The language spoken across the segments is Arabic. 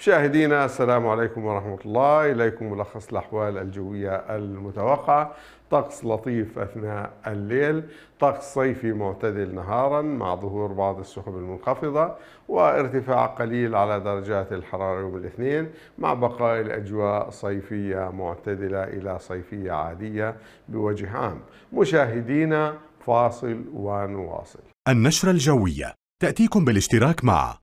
مشاهدينا السلام عليكم ورحمة الله. إليكم ملخص الأحوال الجوية المتوقعة طقس لطيف أثناء الليل. طقس صيفي معتدل نهارا مع ظهور بعض السحب المنخفضة وارتفاع قليل على درجات الحرارة يوم الاثنين مع بقاء الأجواء صيفية معتدلة إلى صيفية عادية بوجه عام. مشاهدينا فاصل ونواصل النشرة الجوية تأتيكم بالاشتراك مع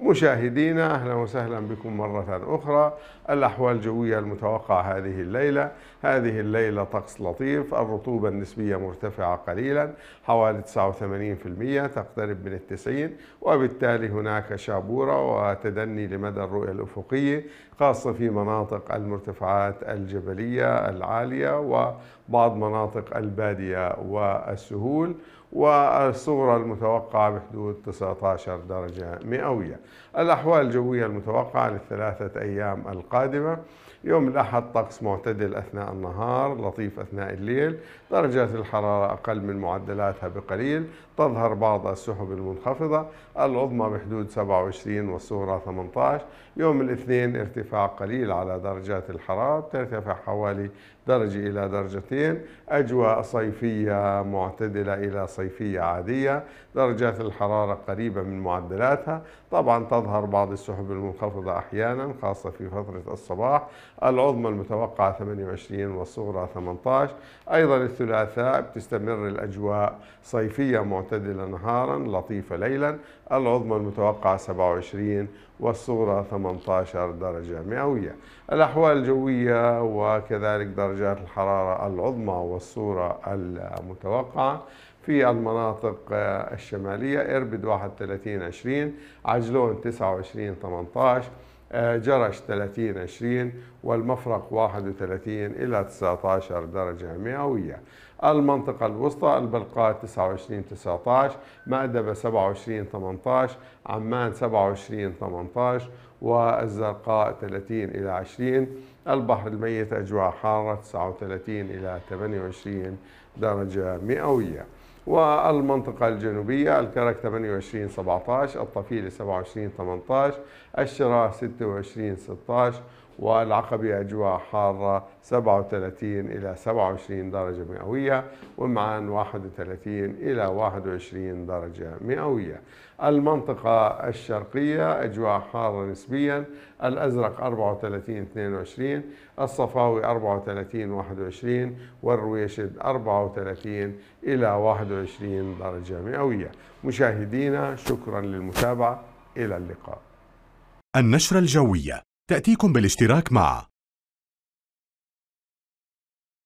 مشاهدينا أهلا وسهلا بكم مرة أخرى. الأحوال الجوية المتوقعة هذه الليلة. هذه الليلة طقس لطيف الرطوبة النسبية مرتفعة قليلا حوالي 89% تقترب من التسعين وبالتالي هناك شابورة وتدني لمدى الرؤية الأفقية خاصة في مناطق المرتفعات الجبلية العالية وبعض مناطق البادية والسهول. والصغرى المتوقعة بحدود 19 درجة مئوية. الأحوال الجوية المتوقعة للثلاثة أيام القادمة. يوم الأحد طقس معتدل أثناء النهار لطيف أثناء الليل. درجات الحرارة أقل من معدلاتها بقليل. تظهر بعض السحب المنخفضة. العظمى بحدود 27 والصغرى 18 يوم الاثنين ارتفاع قليل على درجات الحرارة ترتفع حوالي درجة إلى درجتين. أجواء صيفية معتدلة إلى صيفية عادية درجات الحرارة قريبة من معدلاتها. طبعا تظهر بعض السحب المنخفضة أحيانا خاصة في فترة الصباح. العظمى المتوقعة 28 والصغرى 18 أيضا الثلاثاء بتستمر الأجواء صيفية معتدلة نهارا لطيفة ليلا. العظمى المتوقعة 27 والصغرى 18 درجة مئوية. الأحوال الجوية وكذلك درجات الحرارة العظمى والصورة المتوقعة. في المناطق الشمالية إربد 31 20 عجلون 29 18 جرش 30 20 والمفرق 31 إلى 19 درجة مئوية. المنطقة الوسطى البلقاء 29 19 مأدبة 27 18 عمان 27 18 والزرقاء 30 إلى 20 البحر الميت أجواء حارة 39 إلى 28 درجة مئوية. والمنطقة الجنوبية الكرك 28 17 الطفيلة 27 18 الشراء 26 16 والعقبة أجواء حارة 37 إلى 27 درجة مئوية ومعان 31 إلى 21 درجة مئوية. المنطقة الشرقية أجواء حارة نسبيا الأزرق 34 22 الصفاوي 34 21 والرويشد 34 إلى 21 درجة مئوية. مشاهدينا شكرا للمتابعة. إلى اللقاء. النشرة الجوية. تأتيكم بالاشتراك مع